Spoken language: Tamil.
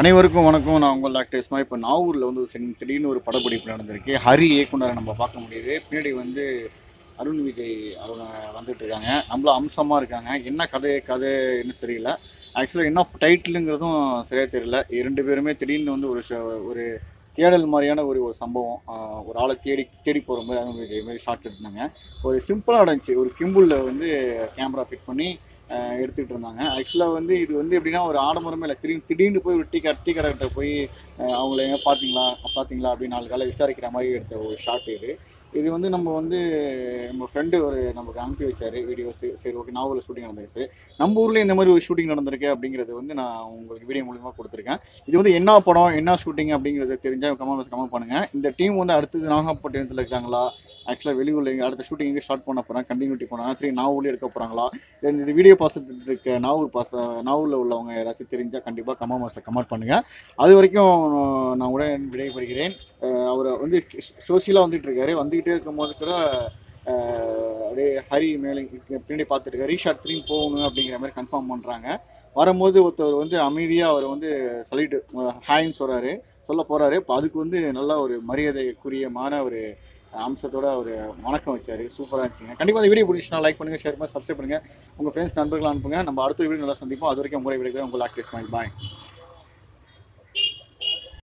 அனைவருக்கும் வணக்கம். நான் உங்கள் டாக்டர் இப்போ நாகூரில் வந்து ஒரு திடீர்னு ஒரு படப்பிடிப்பு நடந்திருக்கு. ஹரி இயக்குனரை நம்ம பார்க்க முடியுது. பின்னாடி வந்து அருண் விஜய் அவங்க வந்துட்டு இருக்காங்க. நம்மள அம்சமாக இருக்காங்க. என்ன கதை கதை என்ன தெரியல ஆக்சுவலாக என்ன டைட்டிலுங்கிறதும் சரியாக தெரியல. இரண்டு பேருமே திடீர்னு வந்து ஒரு ஒரு தேடல் மாதிரியான ஒரு ஒரு சம்பவம். ஒரு ஆளை தேடி தேடி போகிற மாதிரி அருண் விஜய் மாதிரி ஷார்ட் எடுத்தாங்க ஒரு சிம்பிளாக நடந்துச்சு. ஒரு கிம்பிளில் வந்து கேமரா ஃபிட் பண்ணி எடுத்துக்கிட்டு இருந்தாங்க. ஆக்சுவலாக வந்து இது வந்து எப்படின்னா ஒரு ஆடம்பரமே இல்லை திடீர்னு திடீர்னு போய் ஒரு டீ கடை டீ போய் அவங்கள எங்கே பார்த்தீங்களா பார்த்தீங்களா அப்படின்னு நாலு காலை விசாரிக்கிற மாதிரி எடுத்த ஒரு ஷார்ட் இது. இது வந்து நம்ம வந்து நம்ம ஃப்ரெண்டு ஒரு நமக்கு அனுப்பி வச்சார் வீடியோஸ் சரி ஓகே நாவலில் ஷூட்டிங் நடந்துருச்சு. நம்ம ஊரில் இந்த மாதிரி ஒரு ஷூட்டிங் நடந்திருக்கு அப்படிங்கிறது வந்து நான் உங்களுக்கு வீடியோ மூலியமாக கொடுத்துருக்கேன். இது வந்து என்ன படம் என்ன ஷூட்டிங் அப்படிங்கிறத தெரிஞ்சால் கமெண்ட் கமெண்ட் பண்ணுங்கள் இந்த டீம் வந்து அடுத்தது நாகப்பட்டினத்தில் இருக்காங்களா ஆக்சுவலாக வெளியூரில் எங்கே அடுத்த ஷூட்டிங் எங்கே ஸ்டார்ட் பண்ண போகிறாங்க கண்டினியூட்டி போனாங்க திரும்பி நாவூர்லேயே எடுக்க போகிறாங்களா இல்லை இந்த வீடியோ பாசத்துக்கு இருக்க நாவூர் பாச நாவூரில் உள்ளவங்க யாராச்சும் தெரிஞ்சால் கண்டிப்பாக கமா பாக்ஸில் கமெண்ட் பண்ணுங்கள் அது வரைக்கும் நான் உடன் விடைபெறுகிறேன். அவரை வந்து சோசியலாக வந்துட்டு இருக்காரு. வந்துக்கிட்டே இருக்கும்போது கூட அப்படியே ஹரி மேலே பின்னாடி பார்த்துருக்காரு ரீஷாட் திரும்பி போகணும் அப்படிங்கிற மாதிரி கன்ஃபார்ம் பண்ணுறாங்க வரும்போது ஒருத்தர் வந்து அமைதியாக அவர் வந்து சொல்லிட்டு ஹாய்ன்னு சொல்கிறாரு சொல்ல போகிறாரு இப்போ அதுக்கு வந்து நல்ல ஒரு மரியாதைக்குரியமான ஒரு அம்சத்தோட ஒரு வணக்கம் வச்சார். சூப்பராக இருந்துச்சுங்க. கண்டிப்பாக அந்த வீடியோ பிடிச்சினா லைக் பண்ணுங்கள் ஷேர் பண்ணி சப்ஸ்கிரைப் பண்ணுங்கள் உங்கள் ஃப்ரெண்ட்ஸ் நண்பர்கள் அனுப்புங்க. நம்ம அடுத்த வீடியோ நல்லா சந்திப்போம். அது வரைக்கும் உங்களை விடுக்கிறேன் உங்கள் ஆக்டிவ் ஸ்மைல் பாய்